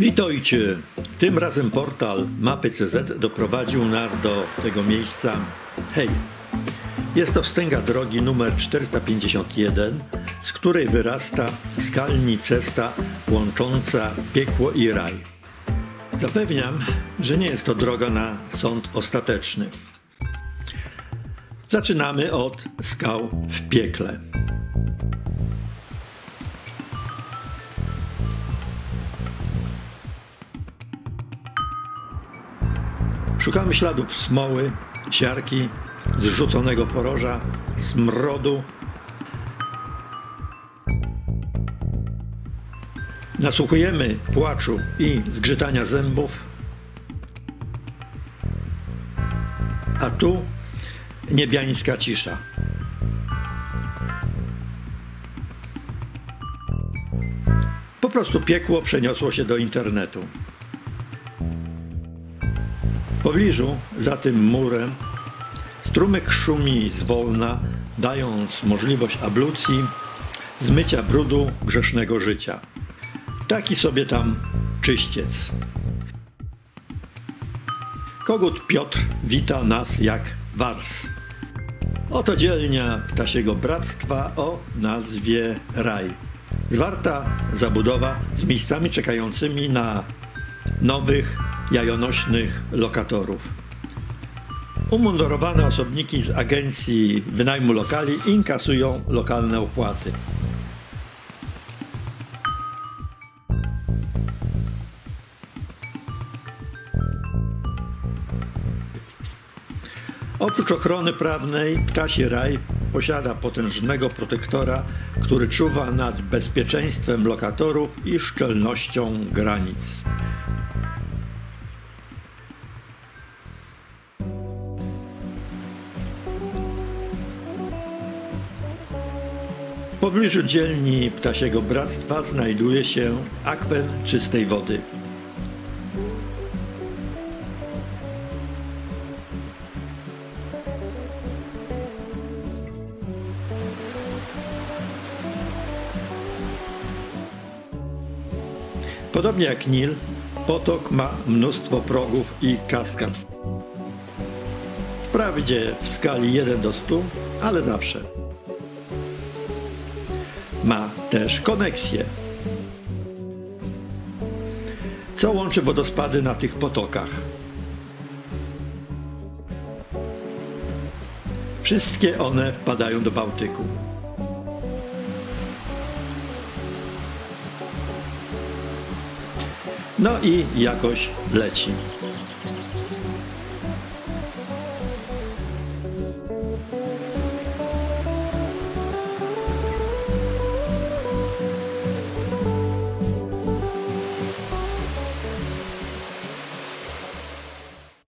Witajcie! Tym razem portal Mapy.cz doprowadził nas do tego miejsca. Hej! Jest to wstęga drogi numer 451, z której wyrasta skalni cesta łącząca piekło i raj. Zapewniam, że nie jest to droga na sąd ostateczny. Zaczynamy od skał w piekle. Szukamy śladów smoły, siarki, zrzuconego poroża, smrodu. Nasłuchujemy płaczu i zgrzytania zębów. A tu niebiańska cisza. Po prostu piekło przeniosło się do internetu. W pobliżu, za tym murem, strumyk szumi zwolna, dając możliwość ablucji, zmycia brudu grzesznego życia. Taki sobie tam czyściec. Kogut Piotr wita nas jak wars. Oto dzielnia ptasiego bractwa o nazwie Raj. Zwarta zabudowa z miejscami czekającymi na nowych, jajonośnych lokatorów. Umundurowane osobniki z agencji wynajmu lokali inkasują lokalne opłaty. Oprócz ochrony prawnej, Ptasi Raj posiada potężnego protektora, który czuwa nad bezpieczeństwem lokatorów i szczelnością granic. W pobliżu dzielni Ptasiego Bractwa znajduje się akwen czystej wody. Podobnie jak Nil, potok ma mnóstwo progów i kaskad. Wprawdzie w skali 1 do 100, ale zawsze. Ma też koneksję. Co łączy wodospady na tych potokach? Wszystkie one wpadają do Bałtyku. No i jakoś leci.